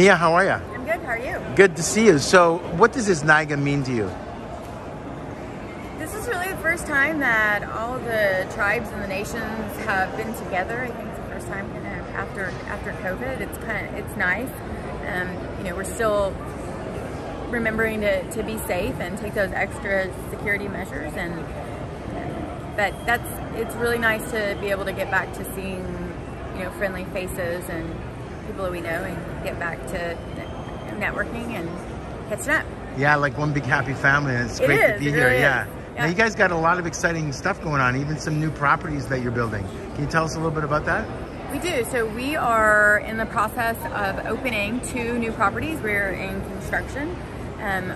Mia, how are you? I'm good. How are you? Good to see you. So, what does this NIGA mean to you? This is really the first time that all the tribes and the nations have been together. I think it's the first time kind of after after COVID. It's kind of it's nice. Um, you know, we're still remembering to, to be safe and take those extra security measures and but that's it's really nice to be able to get back to seeing you know friendly faces and people that we know and get back to networking and catching up. Yeah, like one big happy family, and it's It great is, to be here. really yeah. is. Now, you guys got a lot of exciting stuff going on, even some new properties that you're building. Can you tell us a little bit about that? We do. So we are in the process of opening two new properties. We're in construction. Um,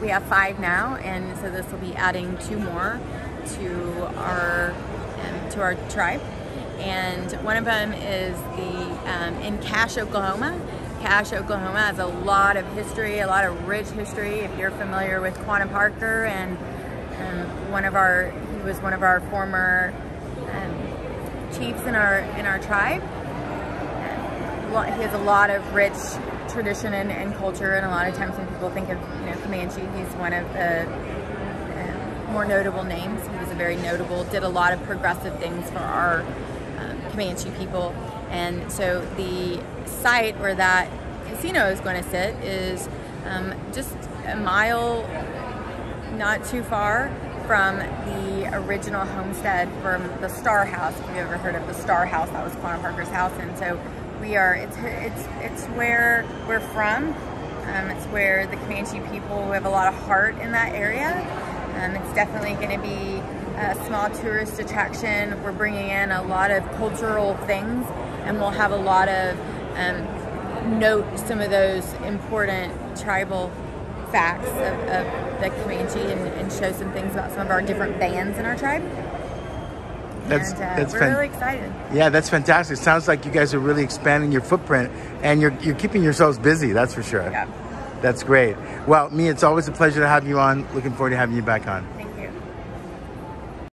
we have five now, and so this will be adding two more to our um, to our tribe. And one of them is the um, in Cache, Oklahoma. Cache, Oklahoma has a lot of history, a lot of rich history. If you're familiar with Quanah Parker, and um, one of our he was one of our former um, chiefs in our in our tribe. Lo- He has a lot of rich tradition and, and culture, and a lot of times when people think of you know Comanche, he's one of the uh, more notable names. He was a very notable, did a lot of progressive things for our um, Comanche people, and so the site where that casino is going to sit is um, just a mile not too far from the original homestead from the Star House. If you've ever heard of the Star House, that was Quanah Parker's house, and so we are. It's it's it's where we're from. Um, it's where the Comanche people who have a lot of heart in that area. Um, it's definitely going to be a small tourist attraction. We're bringing in a lot of cultural things, and we'll have a lot of um, note some of those important tribal facts of, of the Comanche and, and show some things about some of our different bands in our tribe. That's- and uh, that's we're really excited. Yeah, that's fantastic. Sounds like you guys are really expanding your footprint, and you're you're keeping yourselves busy. That's for sure. Yeah. That's great. Well, Mia, it's always a pleasure to have you on. Looking forward to having you back on.